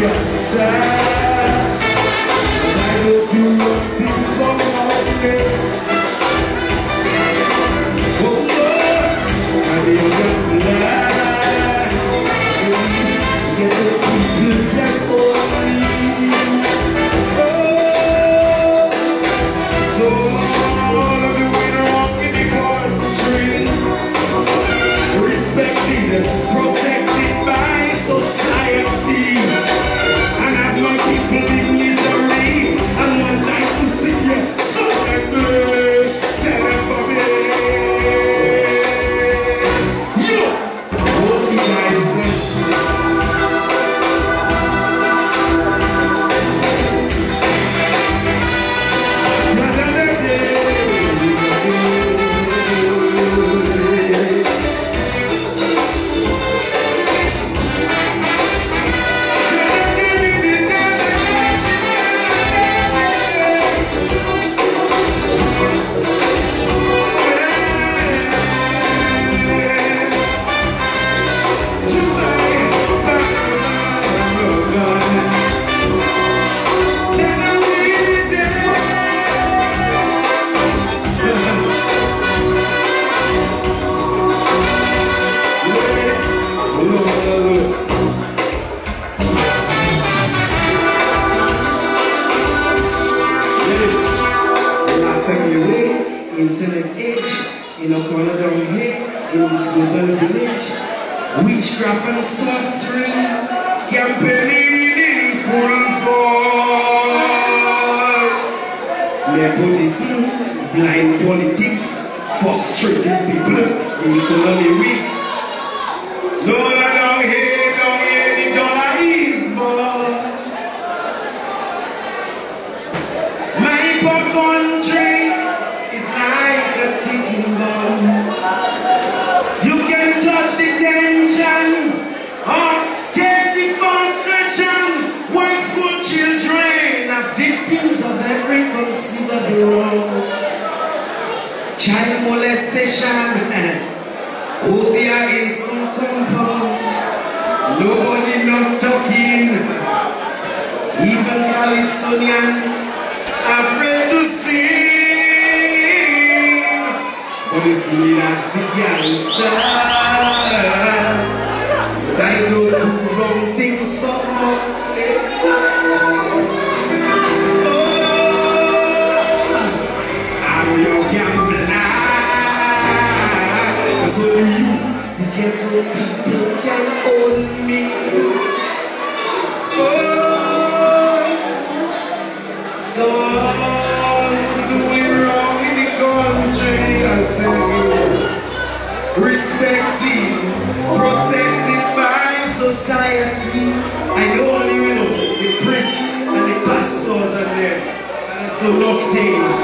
Yes, sir. Village, in a corner down here, in this global village. Witchcraft and sorcery campaigning in full force. Nepotism, blind politics, frustrated people, the economy weak. Dollar down obia in some compound. Nobody not talking. Even Calypsonians afraid to sing. But it's me that's the gangster. The ghetto people can own me. Oh, so all who doing wrong in the country, I say, respected, protected by society. I know only you know the priests and the pastors are there. And it's the love things.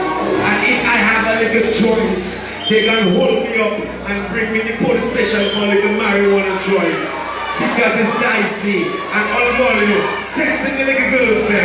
And if I have a little joint, they can hold me up and bring me the police station for like a marijuana joint. Because it's dicey and all of all you sexing little girls then,